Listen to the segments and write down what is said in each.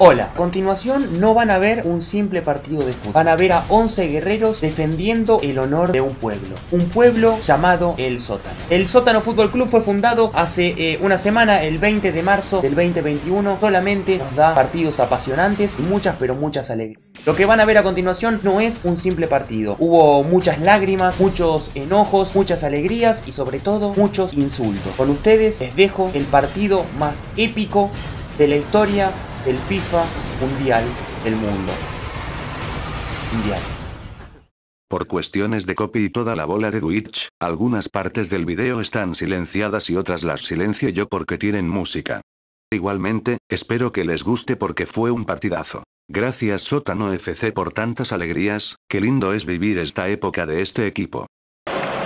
Hola, a continuación no van a ver un simple partido de fútbol, van a ver a 11 guerreros defendiendo el honor de un pueblo, un pueblo llamado El Sótano. El Sótano Fútbol Club fue fundado hace eh, una semana, el 20 de marzo del 2021, solamente nos da partidos apasionantes y muchas pero muchas alegrías. Lo que van a ver a continuación no es un simple partido, hubo muchas lágrimas, muchos enojos, muchas alegrías y sobre todo muchos insultos. Con ustedes les dejo el partido más épico de la historia el FIFA Mundial del mundo. Mundial. Por cuestiones de copy y toda la bola de Twitch, algunas partes del video están silenciadas y otras las silencio yo porque tienen música. Igualmente, espero que les guste porque fue un partidazo. Gracias Sótano FC por tantas alegrías, qué lindo es vivir esta época de este equipo.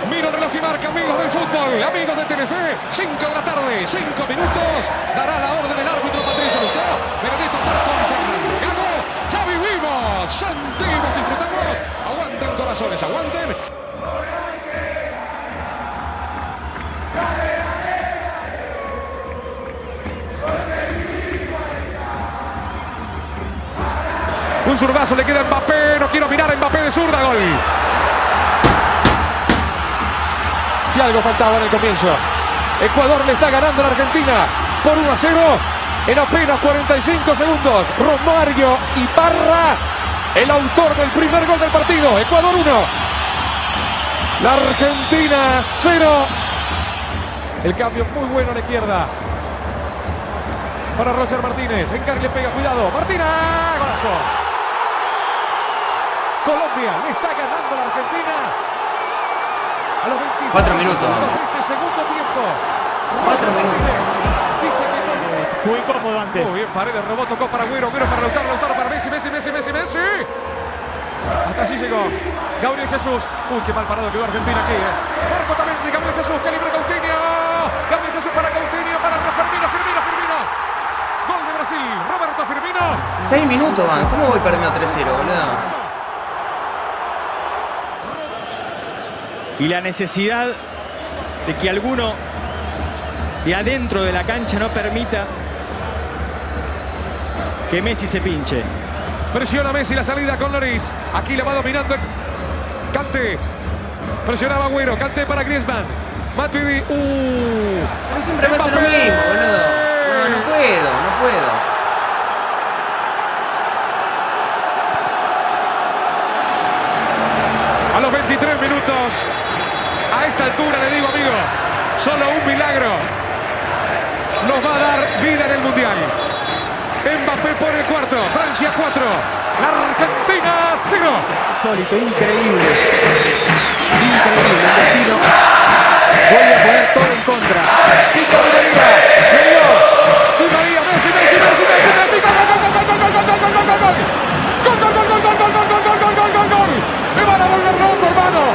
Mira reloj y marca, amigos del fútbol, amigos de TNC, 5 de la tarde, 5 minutos, dará la orden el árbitro sentimos, disfrutamos, aguanten corazones, aguanten. Un zurdazo le queda a Mbappé, no quiero mirar a Mbappé de zurda, gol. Si algo faltaba en el comienzo. Ecuador le está ganando a la Argentina por 1 a 0 en apenas 45 segundos. Romario Ibarra, el autor del primer gol del partido. Ecuador 1. La Argentina 0. El cambio muy bueno a la izquierda. Para Roger Martínez. Encar le pega, cuidado. Martina, golazo. Colombia le está ganando a la Argentina. A los 25 Cuatro minutos. este segundo tiempo. Cuatro minutos. Muy cómodo antes. Muy bien, Paredes, robó, tocó para Agüero, Agüero para Lautaro, Lautaro para Messi, Messi, Messi, Messi, Messi. Hasta allí llegó Gabriel Jesús. Uy, qué mal parado quedó Argentina aquí, eh. Marco también de Gabriel Jesús, que libre Coutinho. Gabriel Jesús para Coutinho, para Firmino, Firmino, Firmino. Gol de Brasil, Roberto Firmino. 6 minutos van, ¿cómo voy perdiendo 3-0, boludo? Y la necesidad de que alguno de adentro de la cancha no permita que Messi se pinche. Presiona Messi la salida con Loris. Aquí le va dominando Cante. Presionaba Agüero, Cante para Griezmann. Matuidi. Uh. Pero siempre me hace lo mismo, boludo. No, no puedo, no puedo. A los 23 minutos, a esta altura le digo, amigo, solo un milagro nos va a dar vida en el Mundial. Mbappé por el cuarto, Francia 4, la Argentina 0. Sólito, increíble. Increíble. El destino vuelve a poner todo en contra. De María, le dio. Di María, Messi, Messi, Messi, Messi, Messi, gol, gol, gol, gol, gol, gol, gol, gol, gol. Gol, gol, gol, gol, gol, gol, gol, gol, gol, gol, gol, gol. Me van a volver loco, hermano.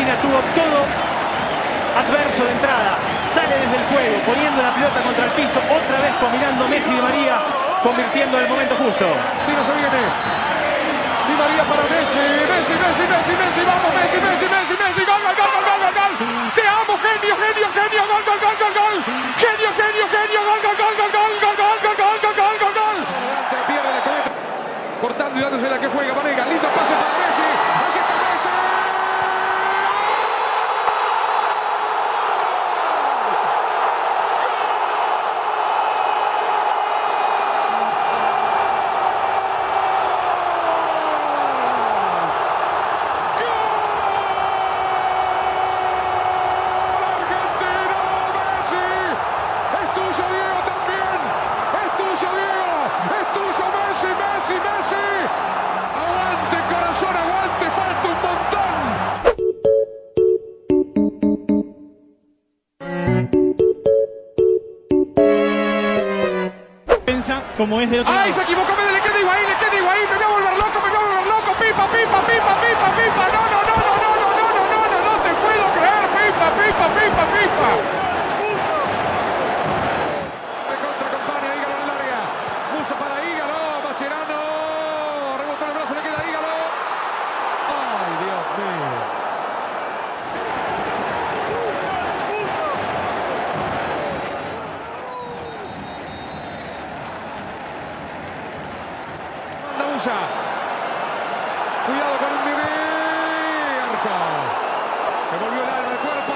Argentina tuvo todo adverso de entrada. Sale desde el juego, poniendo la pelota contra el piso. Otra vez combinando Messi y María, convirtiendo el momento justo. Tiro se viene. Di María para Messi, Messi, Messi. Como es de otro ¡Ay, lado. se equivocó! ¡Me le queda Higuaín! ¡Le queda Higuaín! ¡Me voy a volver loco! ¡Me voy a volver loco! ¡Pipa, pipa, pipa, pipa, pipa! ¡No, no, no! Cuidado con un Arco. Devolvió el alma al cuerpo.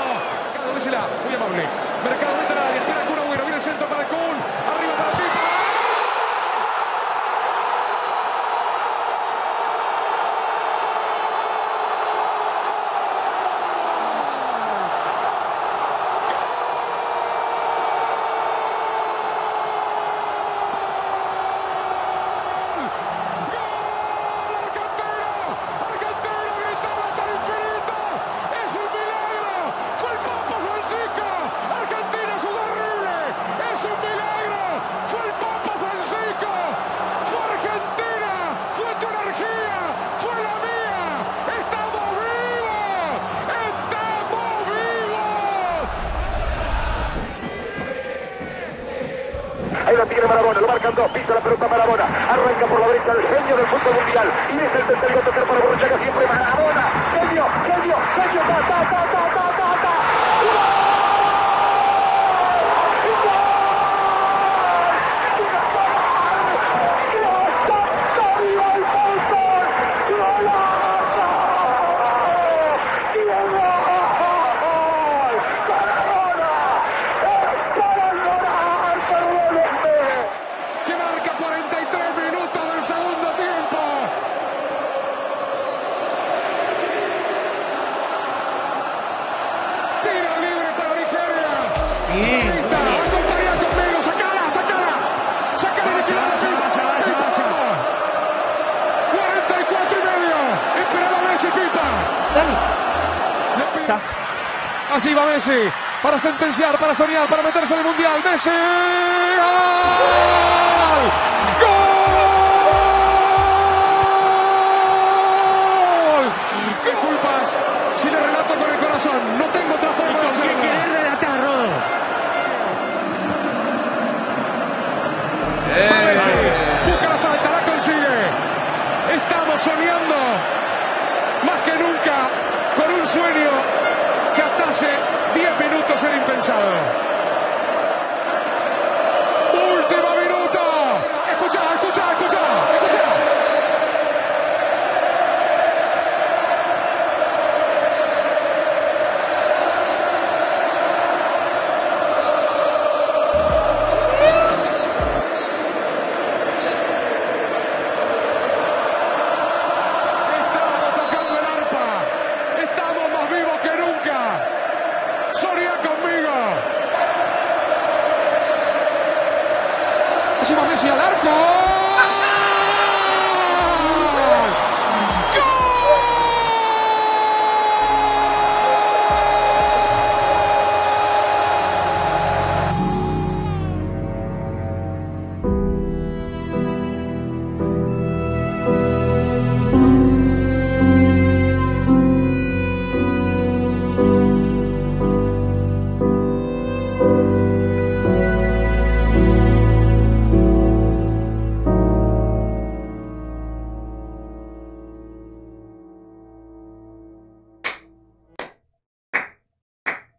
Mercado. Muy amable. Mercado mete la área. Espera Kun Agüero. Viene el centro para Kun. Arriba para Pipa. Argentina gritando hasta el infinito. Es un milagro. Fue el Papa Francisco. Argentina jugó horrible. Un milagro. Fue el Papa Francisco. Fue Argentina. Fue tu energía. Fue la mía. Estamos vivos. Estamos vivos. Ahí la tiene Marabona, lo marcan dos, pisa la pelota Marabona, arranca por la derecha el genio del fútbol mundial y es el Le pega. Así va Messi. Para sentenciar, para soñar, para meterse en el Mundial. Messi. ¡Gol! ¡Gol! Si le relato con el corazón. No tengo otra forma de hacerlo. relatar, Rodo? Messi busca la falta, la consigue. Estamos soñando más que nunca con un sueño que hasta hace 10 minutos era impensado.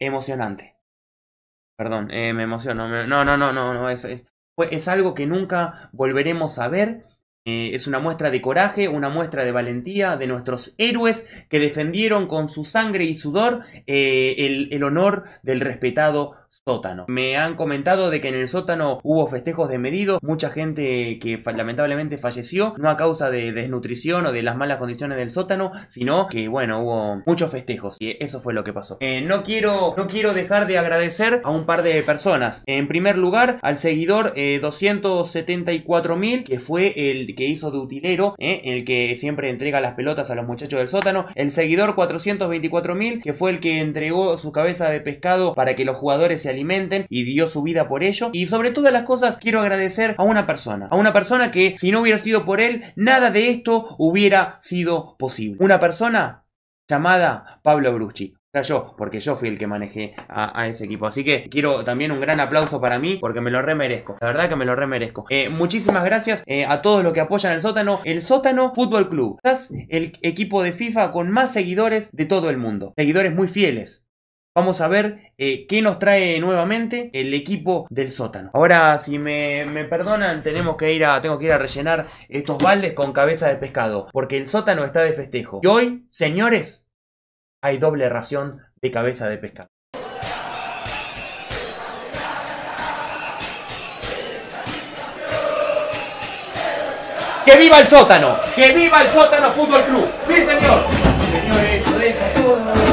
Emocionante. Perdón, eh, me emociono. No, no, no, no, no. Es, es, es algo que nunca volveremos a ver. Eh, es una muestra de coraje, una muestra de valentía de nuestros héroes que defendieron con su sangre y sudor eh, el, honor del respetado sótano. Me han comentado de que en el sótano hubo festejos desmedidos, mucha gente que lamentablemente falleció, no a causa de desnutrición o de las malas condiciones del sótano, sino que bueno, hubo muchos festejos y eso fue lo que pasó. Eh, no, quiero, no quiero dejar de agradecer a un par de personas. En primer lugar, al seguidor eh, 274.000, que fue el que hizo de utilero, eh, el que siempre entrega las pelotas a los muchachos del sótano. El seguidor 424.000, que fue el que entregó su cabeza de pescado para que los jugadores se alimenten y dio su vida por ello. Y sobre todas las cosas, quiero agradecer a una persona. A una persona que, si no hubiera sido por él, nada de esto hubiera sido posible. Una persona llamada Pablo Brucci. Yo, porque yo fui el que manejé a, a ese equipo. Así que quiero también un gran aplauso para mí, porque me lo remerezco. La verdad que me lo remerezco. Eh, muchísimas gracias eh, a todos los que apoyan el sótano. El sótano Fútbol Club. Estás el equipo de FIFA con más seguidores de todo el mundo. Seguidores muy fieles. Vamos a ver eh, qué nos trae nuevamente el equipo del sótano. Ahora, si me, me, perdonan, tenemos que ir a, tengo que ir a rellenar estos baldes con cabeza de pescado. Porque el sótano está de festejo. Y hoy, señores, hay doble ración de cabeza de pescado. ¡Que viva el sótano! ¡Que viva el sótano Fútbol Club! ¡Sí, señor! Señores,